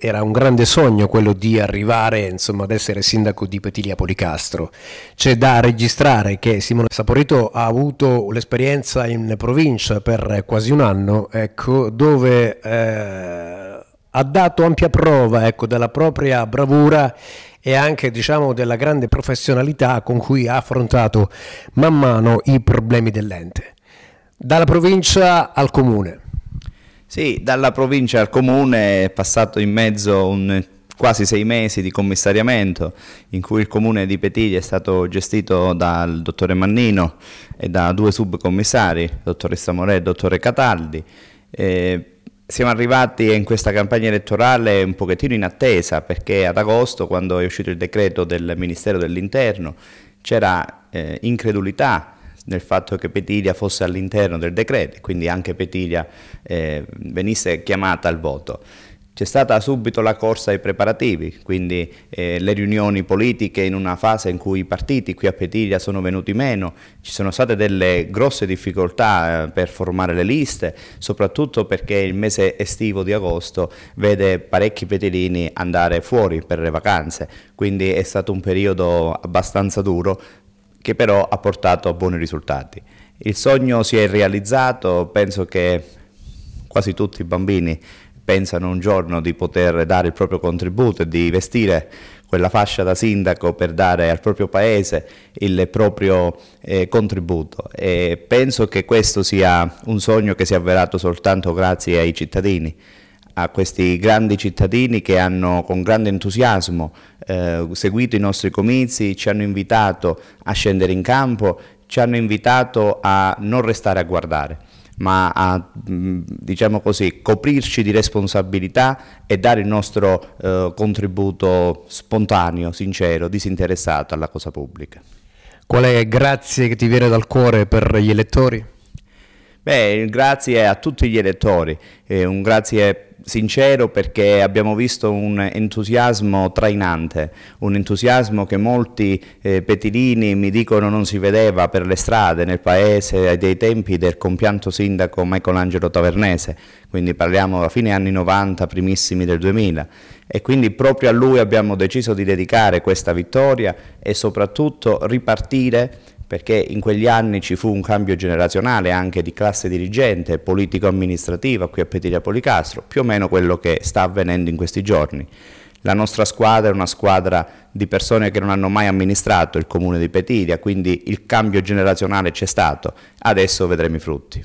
era un grande sogno quello di arrivare insomma, ad essere sindaco di Petilia Policastro. C'è da registrare che Simone Saporito ha avuto l'esperienza in provincia per quasi un anno, ecco, dove eh, ha dato ampia prova ecco, della propria bravura e anche diciamo, della grande professionalità con cui ha affrontato man mano i problemi dell'ente. Dalla provincia al comune. Sì, dalla provincia al comune è passato in mezzo un quasi sei mesi di commissariamento in cui il comune di Petiglia è stato gestito dal dottore Mannino e da due subcommissari, dottoressa Morè e dottore Cataldi. Eh, siamo arrivati in questa campagna elettorale un pochettino in attesa perché ad agosto quando è uscito il decreto del Ministero dell'Interno c'era eh, incredulità nel fatto che Petilia fosse all'interno del decreto, quindi anche Petilia eh, venisse chiamata al voto. C'è stata subito la corsa ai preparativi, quindi eh, le riunioni politiche in una fase in cui i partiti qui a Petiglia sono venuti meno, ci sono state delle grosse difficoltà eh, per formare le liste, soprattutto perché il mese estivo di agosto vede parecchi petilini andare fuori per le vacanze, quindi è stato un periodo abbastanza duro che però ha portato a buoni risultati. Il sogno si è realizzato, penso che quasi tutti i bambini pensano un giorno di poter dare il proprio contributo e di vestire quella fascia da sindaco per dare al proprio paese il proprio eh, contributo e penso che questo sia un sogno che si è avverato soltanto grazie ai cittadini a questi grandi cittadini che hanno con grande entusiasmo eh, seguito i nostri comizi, ci hanno invitato a scendere in campo, ci hanno invitato a non restare a guardare ma a mm, diciamo così, coprirci di responsabilità e dare il nostro eh, contributo spontaneo, sincero, disinteressato alla cosa pubblica. Qual è il grazie che ti viene dal cuore per gli elettori? Beh, grazie a tutti gli elettori, eh, un grazie sincero perché abbiamo visto un entusiasmo trainante, un entusiasmo che molti eh, petilini mi dicono non si vedeva per le strade nel paese ai tempi del compianto sindaco Michelangelo Tavernese, quindi parliamo a fine anni 90, primissimi del 2000 e quindi proprio a lui abbiamo deciso di dedicare questa vittoria e soprattutto ripartire perché in quegli anni ci fu un cambio generazionale anche di classe dirigente, politico-amministrativa qui a Petiglia Policastro, più o meno quello che sta avvenendo in questi giorni. La nostra squadra è una squadra di persone che non hanno mai amministrato il comune di Petiglia, quindi il cambio generazionale c'è stato, adesso vedremo i frutti.